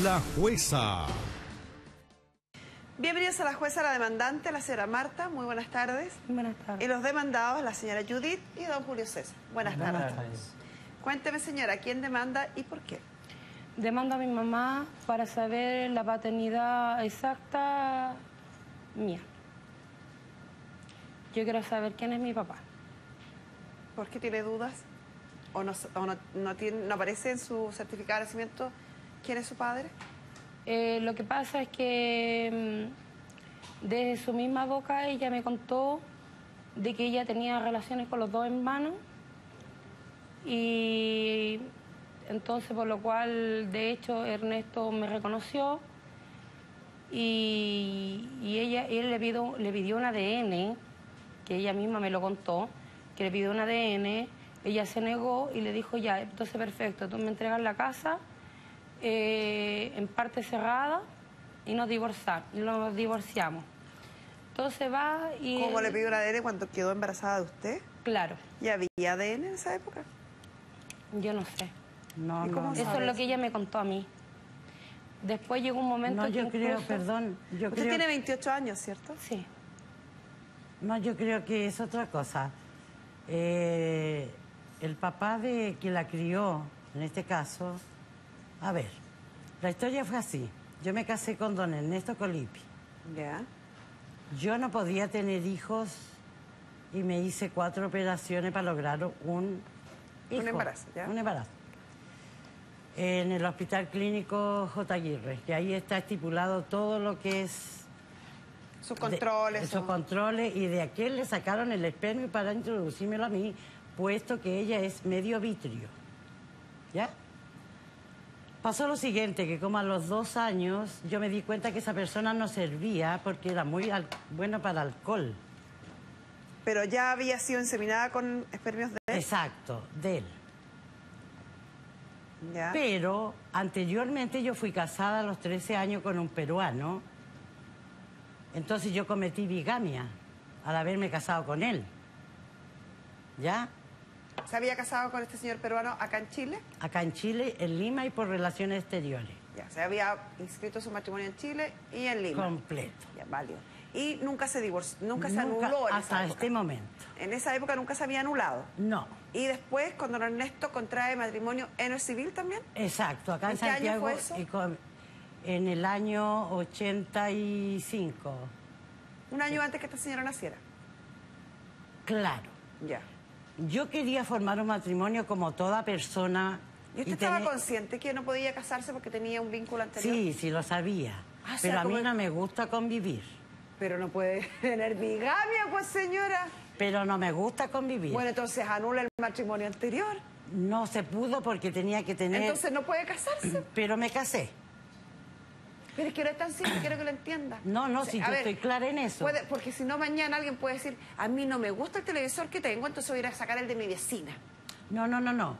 La jueza. Bienvenidos a la jueza, la demandante, la señora Marta. Muy buenas tardes. Buenas tardes. Y los demandados, la señora Judith y don Julio César. Buenas, tardes. Cuénteme, señora, ¿quién demanda y por qué? Demando a mi mamá para saber la paternidad exacta mía. Yo quiero saber quién es mi papá. ¿Por qué tiene dudas? ¿O no, o no, no tiene, no aparece en su certificado de nacimiento quién es su padre? Eh, lo que pasa es que mm, desde su misma boca ella me contó de que ella tenía relaciones con los dos hermanos y entonces por lo cual de hecho Ernesto me reconoció y, y ella él le pidió, le pidió un ADN que ella misma me lo contó que le pidió un ADN ella se negó y le dijo ya entonces perfecto tú me entregas la casa eh, en parte cerrada y nos, divorciar, nos divorciamos. Entonces va y... ¿Cómo le pidió un ADN cuando quedó embarazada de usted? Claro. ¿Y había ADN en esa época? Yo no sé. No, no. Eso es lo que ella me contó a mí. Después llegó un momento No, yo que creo, perdón, yo Usted creo... tiene 28 años, ¿cierto? Sí. No, yo creo que es otra cosa. Eh, el papá de quien la crió, en este caso, a ver, la historia fue así. Yo me casé con don Ernesto Colipi. Ya. Yo no podía tener hijos y me hice cuatro operaciones para lograr un hijo, embarazo, ¿ya? Un embarazo. En el Hospital Clínico J. Aguirre, que ahí está estipulado todo lo que es Sus de- controles. Esos su- controles y de aquel le sacaron el espermio para introducírmelo a mí, puesto que ella es medio vitrio. ¿Ya? Pasó lo siguiente, que como a los dos años yo me di cuenta que esa persona no servía porque era muy al- bueno para alcohol. Pero ya había sido inseminada con espermios de él. Exacto, de él. Ya. Pero anteriormente yo fui casada a los 13 años con un peruano. Entonces yo cometí bigamia al haberme casado con él. ¿Ya? ¿Se había casado con este señor peruano acá en Chile? Acá en Chile, en Lima y por relaciones exteriores. Ya, se había inscrito su matrimonio en Chile y en Lima. Completo. Ya, válido. Y nunca se divorció, nunca, se Nunca, anuló en esa hasta época. este momento. En esa época nunca se había anulado. No. Y después, cuando don Ernesto contrae matrimonio en el civil también. Exacto, acá en, ¿En qué año Santiago. fue eso? y con- en el año 85. Un año antes que esta señora naciera. Claro. Ya. Yo quería formar un matrimonio como toda persona. ¿Y usted y estaba consciente que no podía casarse porque tenía un vínculo anterior? Sí, sí, lo sabía. Ah, sea, Pero a mí como- no me gusta convivir. Pero no puede tener bigamia, pues señora. Pero no me gusta convivir. Bueno, entonces anula el matrimonio anterior. No se pudo porque tenía que tener... Entonces no puede casarse. Pero me casé. Pero es que no es tan simple, quiero que lo entienda. No, no, O sea, si yo estoy clara en eso. puede- porque si no, mañana alguien puede decir, a mí no me gusta el televisor que tengo, entonces voy a ir a sacar el de mi vecina. No, no, no, no.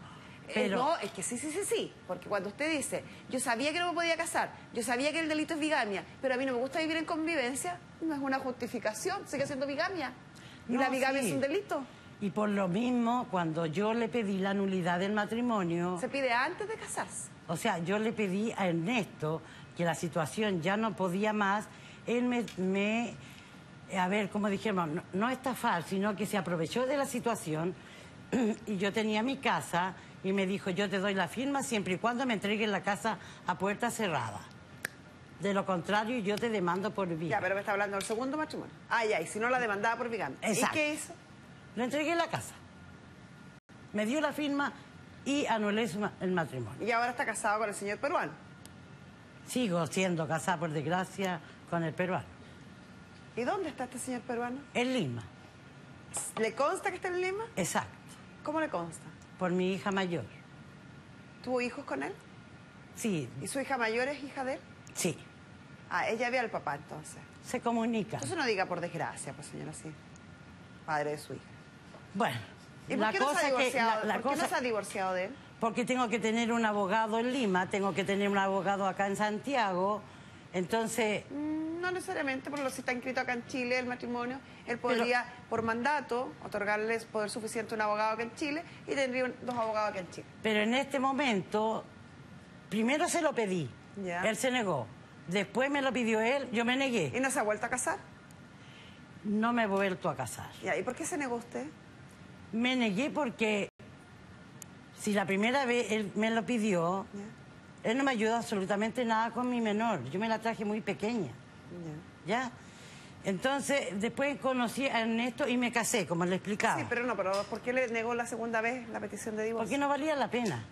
Eh, Pero no, es que sí, sí, sí, sí. Porque cuando usted dice, yo sabía que no me podía casar, yo sabía que el delito es bigamia, pero a mí no me gusta vivir en convivencia, no es una justificación, sigue siendo bigamia. Y No, la bigamia sí. es un delito. Y por lo mismo, cuando yo le pedí la nulidad del matrimonio, Se pide antes de casarse. o sea, yo le pedí a Ernesto que la situación ya no podía más, él me, me- a ver, como dijimos, no, no estafar, sino que se aprovechó de la situación y yo tenía mi casa y me dijo, yo te doy la firma siempre y cuando me entreguen la casa a puerta cerrada. De lo contrario, yo te demando por vía. Ya, pero me está hablando del segundo matrimonio. Ah, ya, y si no la demandaba por bigamia. Exacto. ¿Y qué hizo? Le entregué la casa. Me dio la firma y anulé su ma- el matrimonio. Y ahora está casado con el señor peruano. Sigo siendo casada, por desgracia, con el peruano. ¿Y dónde está este señor peruano? En Lima, ¿Le consta que está en Lima? exacto. ¿Cómo le consta? Por mi hija mayor. ¿Tuvo hijos con él? Sí, ¿Y su hija mayor es hija de él? sí. Ah, ella ve al papá entonces. Se comunica. Entonces no diga por desgracia, pues señora, sí. Padre de su hija. Bueno, ¿Y por qué no se ha que... divorciado? la- la ¿Por qué cosa- no se ha divorciado de él? Porque tengo que tener un abogado en Lima, tengo que tener un abogado acá en Santiago. Entonces, Mm, No necesariamente, porque si está inscrito acá en Chile el matrimonio, él podría, por mandato, otorgarles poder suficiente a un abogado acá en Chile y tendría un- dos abogados acá en Chile. pero en este momento, primero se lo pedí. Él se negó. Después me lo pidió él, yo me negué. ¿Y no se ha vuelto a casar? No me he vuelto a casar. ¿Y por qué se negó usted? Me negué porque si la primera vez él me lo pidió, él no me ayudó absolutamente nada con mi menor. Yo me la traje muy pequeña, Ya. ¿ya? Entonces, después conocí a Ernesto y me casé, como le explicaba. Sí, pero no, pero ¿por qué le negó la segunda vez la petición de divorcio? Porque no valía la pena.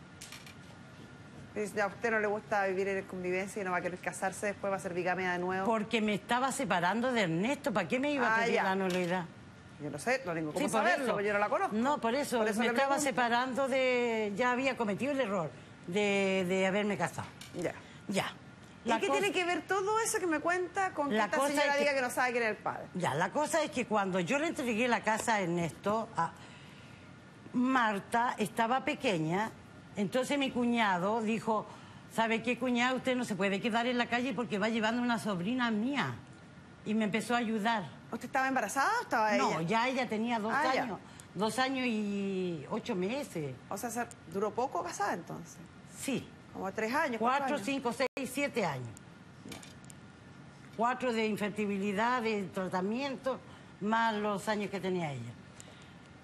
A usted no le gusta vivir en convivencia y no va a querer casarse, después va a ser bigamia de nuevo. Porque me estaba separando de Ernesto. ¿Para qué me iba a Ah, pedir ya. la nulidad? Yo no sé, no tengo cómo Sí, saberlo, eso. porque yo no la conozco. No, por eso, Por eso me estaba separando de... Ya había cometido el error de, de haberme casado. Ya. Ya. ¿Y qué cosa- tiene que ver todo eso que me cuenta con que La esta cosa señora es que- diga que no sabe quién es el padre? Ya, la cosa es que cuando yo le entregué la casa a Ernesto, a Marta estaba pequeña, entonces mi cuñado dijo, ¿sabe qué cuñado? Usted no se puede quedar en la calle porque va llevando una sobrina mía. Y me empezó a ayudar. ¿Usted estaba embarazada o estaba No, ella? ya ella tenía dos Ah, ya. años, dos años y ocho meses. O sea, se- duró poco casada entonces. Sí, Como tres años. cuatro, años. cinco, seis, siete años. Cuatro de infertilidad, de tratamiento, más los años que tenía ella.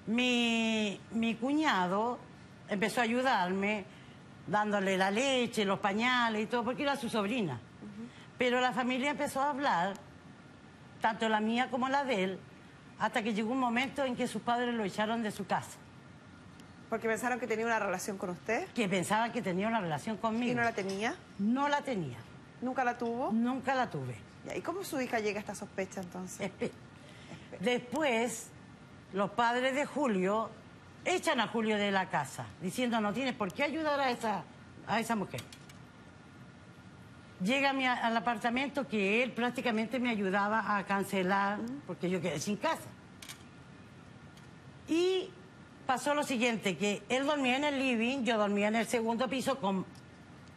Mi, mi cuñado empezó a ayudarme dándole la leche, los pañales y todo, porque era su sobrina. Pero la familia empezó a hablar, tanto la mía como la de él, hasta que llegó un momento en que sus padres lo echaron de su casa, Porque pensaron que tenía una relación con usted que pensaban que tenía una relación conmigo. y no la tenía. No la tenía, Nunca la tuvo. nunca la tuve. ¿Y cómo su hija llega a esta sospecha entonces? Espe- Después, los padres de Julio echan a Julio de la casa, diciendo no tienes por qué ayudar a esa, a esa mujer. Llega a mi- al apartamento que él prácticamente me ayudaba a cancelar porque yo quedé sin casa. Y pasó lo siguiente, que él dormía en el living, yo dormía en el segundo piso con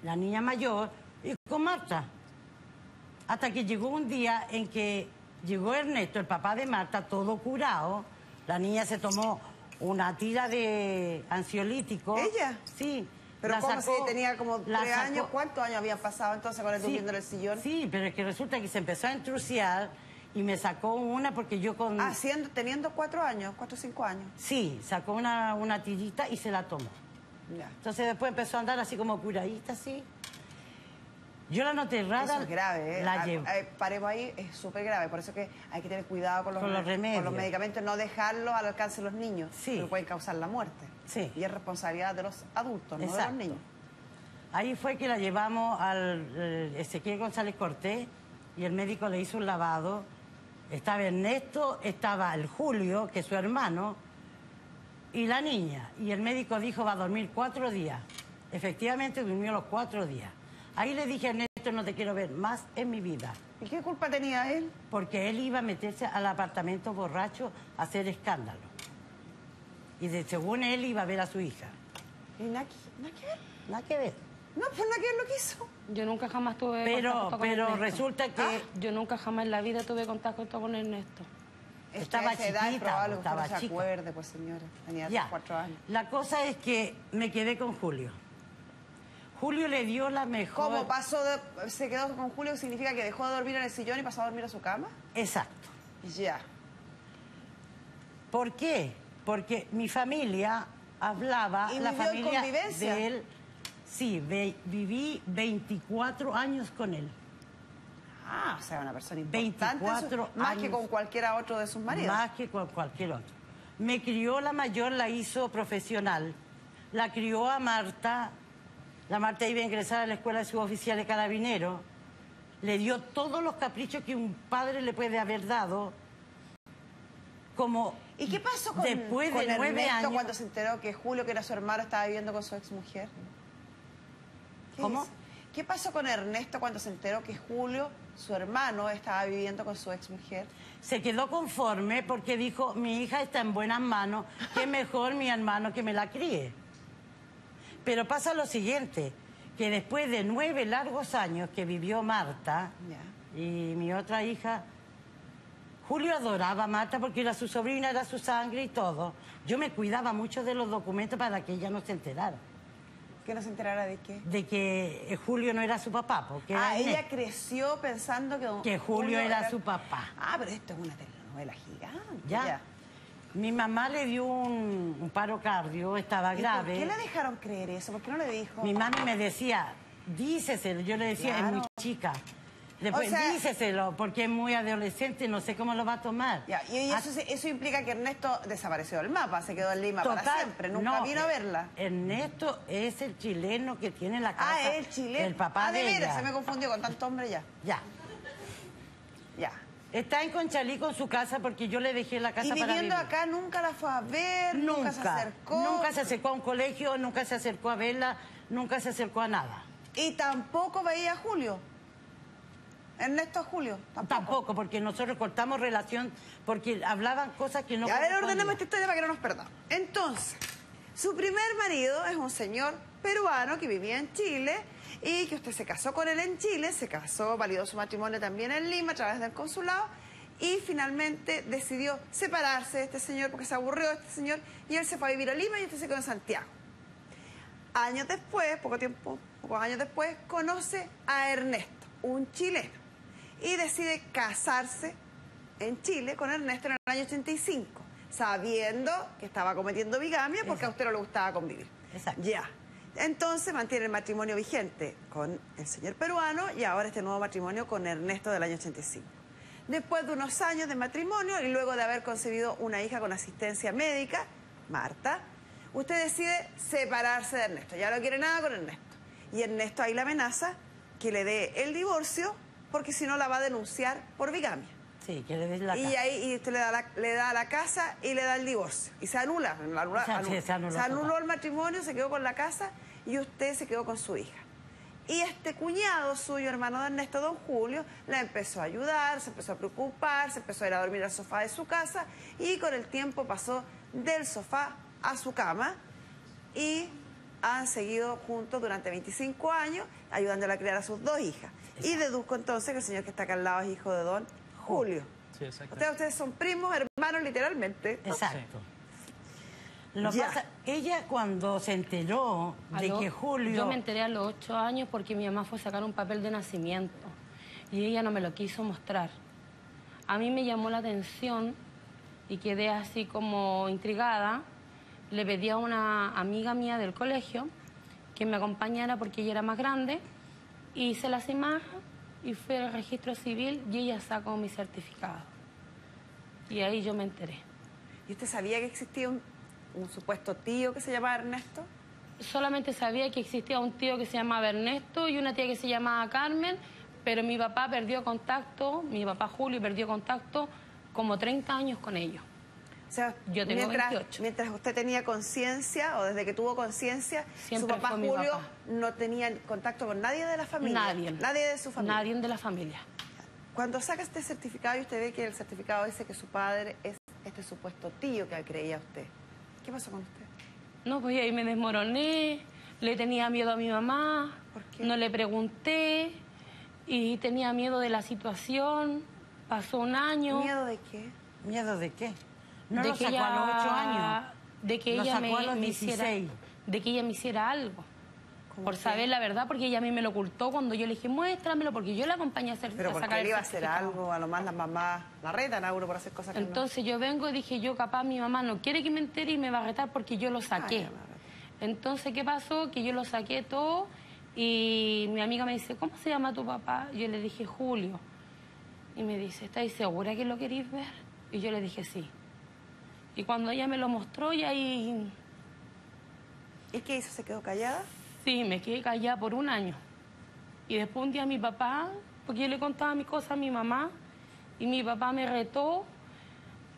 la niña mayor y con Marta. Hasta que llegó un día en que llegó Ernesto, el papá de Marta, todo curado. La niña se tomó una tira de ansiolítico. ¿Ella? Sí. Pero la ¿cómo sacó- si tenía como tres años? ¿Cuántos años habían pasado entonces con él Sí, el sillón? Sí, pero es que resulta que se empezó a intrusiar y me sacó una porque yo con... Ah, siendo- teniendo cuatro años, cuatro o cinco años. Sí, sacó una, una tirita y se la tomó. Ya. Entonces después empezó a andar así como curadita, así. Yo la noté rara. Eso es grave, ¿eh? La Ah, llevo. eh, paremos ahí, es súper grave. Por eso que hay que tener cuidado con los, Con los me- remedios. con los medicamentos, no dejarlos al alcance de los niños. Sí. porque pueden causar la muerte. Sí. Y es responsabilidad de los adultos, no de los niños. Ahí fue que la llevamos al eh, Ezequiel González Cortés y el médico le hizo un lavado. Estaba Ernesto, estaba el Julio, que es su hermano, y la niña. Y el médico dijo va a dormir cuatro días. Efectivamente durmió los cuatro días. Ahí le dije a Ernesto no te quiero ver más en mi vida. ¿Y qué culpa tenía él? Porque él iba a meterse al apartamento borracho a hacer escándalo. Y de, según él iba a ver a su hija. ¿Y nada, que- ver? Nada que ver. No, pues nada que ver lo que hizo. Yo nunca jamás tuve Pero, contacto con pero Ernesto. resulta que... Ah. Yo nunca jamás en la vida tuve contacto con Ernesto. Es Estaba que a edad chiquita, probable que usted estaba no se chica. acuerde, pues señora. Tenía Ya. cuatro años. La cosa es que me quedé con Julio. Julio le dio la mejor... ¿Cómo pasó de, se quedó con Julio? ¿Significa que dejó de dormir en el sillón y pasó a dormir a su cama? Exacto. Ya. ¿Por qué? Porque mi familia hablaba, ¿Y la familia convivencia? de él... Sí, ve- viví 24 años con él. Ah, o sea, una persona importante. 24 su- más que años. con cualquiera otro de sus maridos. Más que con cualquier otro. Me crió la mayor, la hizo profesional. La crió a Marta. La Marta iba a ingresar a la escuela de suboficial de carabinero. Le dio todos los caprichos que un padre le puede haber dado. Como ¿Y qué pasó con, después con de nueve Ernesto años. cuando se enteró que Julio, que era su hermano, estaba viviendo con su exmujer? ¿Qué ¿Cómo? ¿Qué pasó con Ernesto cuando se enteró que Julio, su hermano, estaba viviendo con su exmujer? Se quedó conforme porque dijo, mi hija está en buenas manos, que mejor mi hermano que me la críe. Pero pasa lo siguiente, que después de nueve largos años que vivió Marta y mi otra hija, Julio adoraba a Marta porque era su sobrina, era su sangre y todo. Yo me cuidaba mucho de los documentos para que ella no se enterara. Que no se enterara de qué. de que eh, Julio no era su papá. Porque Ah, ella creció pensando que, Que Julio era su papá. Ah, pero esto es una telenovela gigante. ¿Ya? Mi mamá le dio un, un paro cardio, estaba ¿Y grave. ¿Por qué le dejaron creer eso? ¿Por qué no le dijo? Mi mami me decía, díceselo. Yo le decía, es muy chica. Después, O sea- díceselo, porque es muy adolescente, no sé cómo lo va a tomar. Ya, y eso, implica que Ernesto desapareció del mapa, se quedó en Lima para Total, siempre, nunca no, vino a eh, verla. Ernesto es el chileno que tiene la casa. Ah, es el chileno. El papá ah, de, de ella. se me confundió con tanto hombre ya. Ya. Ya. Está en Conchalí con su casa porque yo le dejé la casa Y para viviendo vivir. acá nunca la fue a ver, nunca, Nunca. se acercó. Nunca se acercó a un colegio, nunca se acercó a verla, nunca se acercó a nada. Y tampoco veía a Julio. Ernesto Julio. Tampoco. Tampoco, porque nosotros cortamos relación porque hablaban cosas que no Y a ver, ordenemos esta historia para que no nos perdamos. Entonces, su primer marido es un señor peruano que vivía en Chile y que usted se casó con él en Chile, se casó, validó su matrimonio también en Lima a través del consulado y finalmente decidió separarse de este señor porque se aburrió de este señor y él se fue a vivir a Lima y usted se quedó en Santiago. Años después, poco tiempo, pocos años después, conoce a Ernesto, un chileno, y decide casarse en Chile con Ernesto en el año 85, sabiendo que estaba cometiendo bigamia porque a usted no le gustaba convivir. Exacto. Ya. Entonces mantiene el matrimonio vigente con el señor peruano y ahora este nuevo matrimonio con Ernesto del año 85. Después de unos años de matrimonio y luego de haber concebido una hija con asistencia médica, Marta, usted decide separarse de Ernesto. Ya no quiere nada con Ernesto. Y Ernesto ahí la amenaza que le dé el divorcio porque si no la va a denunciar por bigamia. Sí, que le des la Y casa. ahí y usted le da, la, le da la casa y le da el divorcio. Y se anula. se anuló se anuló el matrimonio, se quedó con la casa y usted se quedó con su hija. Y este cuñado suyo, hermano de Ernesto, don Julio, la empezó a ayudar, se empezó a preocupar, se empezó a ir a dormir al sofá de su casa y con el tiempo pasó del sofá a su cama y han seguido juntos durante 25 años, ayudándole a criar a sus dos hijas. Y deduzco entonces que el señor que está acá al lado es hijo de don Julio. Sí, exacto. Ustedes, ustedes son primos, hermanos, literalmente. Exacto. Lo Ya. pasa, ella cuando se enteró A de lo- que Julio... Yo me enteré a los ocho años porque mi mamá fue a sacar un papel de nacimiento y ella no me lo quiso mostrar. A mí me llamó la atención y quedé así como intrigada. Le pedí a una amiga mía del colegio que me acompañara porque ella era más grande. Hice las imágenes y fui al registro civil y ella sacó mi certificado. Y ahí yo me enteré. ¿Y usted sabía que existía un, un supuesto tío que se llamaba Ernesto? solamente sabía que existía un tío que se llamaba Ernesto y una tía que se llamaba Carmen, pero mi papá perdió contacto, mi papá Julio perdió contacto como 30 años con ellos. O sea, Yo tengo mientras, 28. mientras usted tenía conciencia o desde que tuvo conciencia, su papá Julio papá. no tenía contacto con nadie de la familia. Nadie. Nadie de su familia. Nadie de la familia. Cuando saca este certificado y usted ve que el certificado dice que su padre es este supuesto tío que creía usted, ¿qué pasó con usted? No, pues ahí me desmoroné, le tenía miedo a mi mamá, ¿Por qué? no le pregunté y tenía miedo de la situación. Pasó un año. ¿Miedo de qué? ¿Miedo de qué? No de lo que sacó ella, a los ocho años. De que Lo ella sacó me, a los me hiciera, 16. de que ella me hiciera algo. ¿Cómo Por qué? saber la verdad, porque ella a mí me lo ocultó cuando yo le dije, muéstramelo, porque yo la acompañé a hacer Pero a porque sacar él el iba a hacer algo, a lo más las mamás la retan a uno por hacer cosas que no. Entonces yo vengo y dije, yo capaz mi mamá no quiere que me entere y me va a retar porque yo lo saqué. Ay. Entonces, ¿qué pasó? Que yo lo saqué todo y mi amiga me dice, ¿cómo se llama tu papá? Yo le dije, Julio. Y me dice, ¿estáis segura que lo queréis ver? Y yo le dije, sí. Y cuando ella me lo mostró, y ahí ¿Y qué hizo? ¿Se quedó callada? sí, me quedé callada por un año. Y después un día mi papá, porque yo le contaba mis cosas a mi mamá, y mi papá me retó,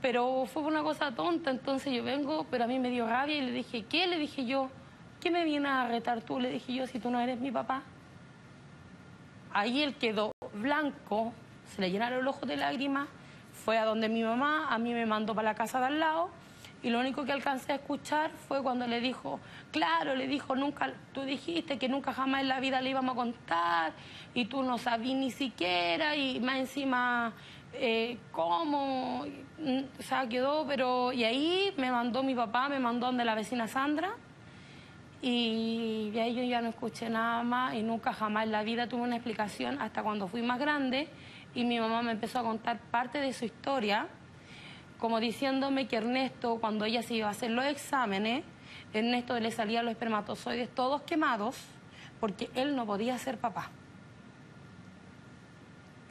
pero fue una cosa tonta, entonces yo vengo, pero a mí me dio rabia y le dije, ¿qué? Le dije yo, ¿qué me vienes a retar tú? Le dije yo, si tú no eres mi papá. Ahí él quedó blanco, se le llenaron los ojos de lágrimas, fue a donde mi mamá, a mí me mandó para la casa de al lado, y lo único que alcancé a escuchar fue cuando le dijo, claro, le dijo, nunca, tú dijiste que nunca jamás en la vida le íbamos a contar, y tú no sabías ni siquiera, y más encima, eh, ¿cómo? O sea, quedó, pero, y ahí me mandó mi papá, me mandó donde la vecina Sandra, Y ahí yo ya no escuché nada más y nunca jamás en la vida tuve una explicación hasta cuando fui más grande y mi mamá me empezó a contar parte de su historia, como diciéndome que Ernesto, cuando ella se iba a hacer los exámenes, Ernesto le salían los espermatozoides todos quemados porque él no podía ser papá.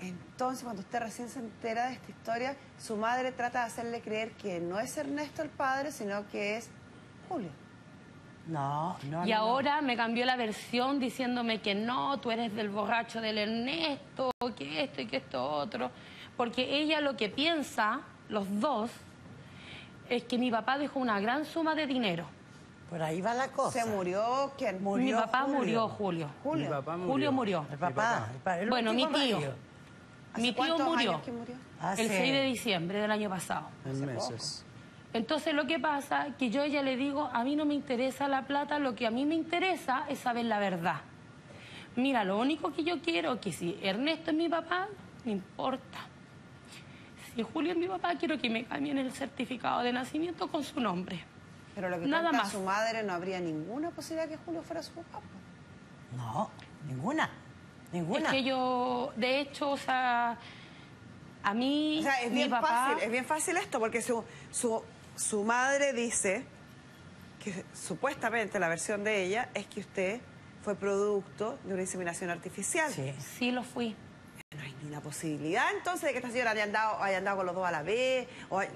Entonces, cuando usted recién se entera de esta historia, su madre trata de hacerle creer que no es Ernesto el padre, sino que es Julio. No, no. Y no, no. ahora me cambió la versión diciéndome que no, tú eres del borracho del Ernesto, que esto y que esto otro. Porque ella lo que piensa, los dos, es que mi papá dejó una gran suma de dinero. Por ahí va la cosa. Se murió, ¿quién? Murió mi papá Julio. murió, Julio. Julio. Mi papá murió. Julio murió. El papá. el pa- el Bueno, mi tío. marido. ¿Hace Mi tío murió años que murió? Hace- el 6 de diciembre del año pasado. En meses. Entonces lo que pasa es que yo a ella le digo, a mí no me interesa la plata, lo que a mí me interesa es saber la verdad. Mira, lo único que yo quiero es que si Ernesto es mi papá, no importa. Si Julio es mi papá, quiero que me cambien el certificado de nacimiento con su nombre. Pero lo que Nada más. su madre, no habría ninguna posibilidad que Julio fuera su papá. No, ninguna. Ninguna. Es que yo, de hecho, o sea, a mí, O sea, es mi bien papá... fácil, es bien fácil esto, porque su, su, su madre dice que supuestamente la versión de ella es que usted fue producto de una inseminación artificial. Sí. Sí lo fui. No hay ni una posibilidad entonces de que esta señora haya andado, haya andado con los dos a la vez. O hay-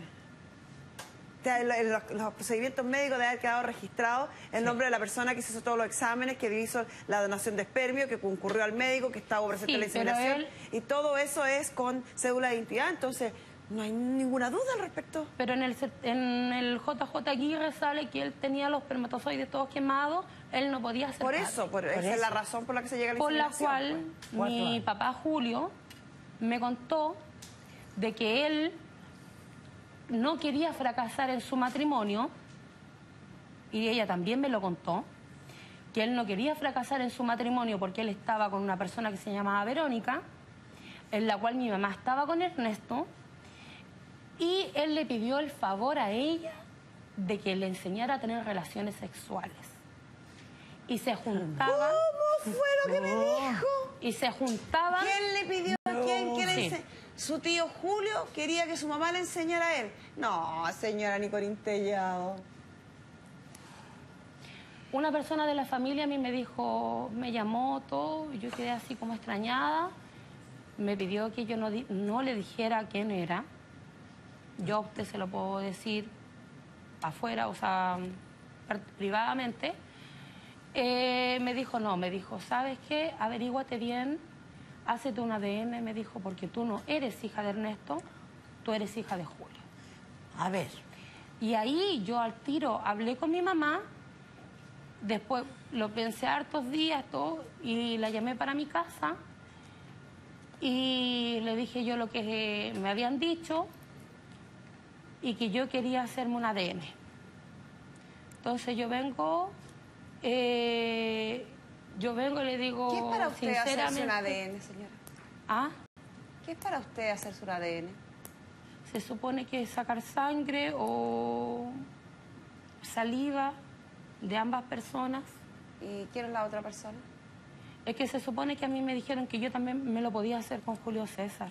los, los procedimientos médicos de haber quedado registrado el nombre de la persona que se hizo todos los exámenes, que hizo la donación de espermio, que concurrió al médico, que estaba presente Sí, en la pero inseminación. él- Y todo eso es con cédula de identidad. Entonces, no hay ninguna duda al respecto. Pero en el, en el JJ Aguirre sale que él tenía los espermatozoides todos quemados, él no podía ser Por eso, por, esa es la razón por la que se llega a la Por la cual pues. Mi años. papá Julio me contó de que él no quería fracasar en su matrimonio, y ella también me lo contó, que él no quería fracasar en su matrimonio porque él estaba con una persona que se llamaba Verónica, en la cual mi mamá estaba con Ernesto, y él le pidió el favor a ella de que le enseñara a tener relaciones sexuales. Y se juntaban, ¿Cómo fue lo que me dijo? y se juntaban ¿Quién le pidió a quién que le Sí. ense- Su tío Julio quería que su mamá le enseñara a él. No, señora Nicolín Tellado. Una persona de la familia a mí me dijo, me llamó todo, yo quedé así como extrañada. Me pidió que yo no, no le dijera quién era. Yo a usted se lo puedo decir afuera, o sea, privadamente. Eh, me dijo, no, me dijo, ¿sabes qué? Averíguate bien, hácete un ADN, me dijo, porque tú no eres hija de Ernesto, tú eres hija de Julio. A ver, Y ahí yo al tiro hablé con mi mamá, después lo pensé hartos días todo, y la llamé para mi casa y le dije yo lo que me habían dicho y que yo quería hacerme un ADN. Entonces yo vengo, eh, yo vengo y le digo ¿Qué es para usted hacerse sinceramente, un ADN, señora? ¿Ah? ¿Qué es para usted hacerse un ADN? Se supone que es sacar sangre o saliva de ambas personas. ¿Y quién es la otra persona? Es que se supone que a mí me dijeron que yo también me lo podía hacer con Julio César.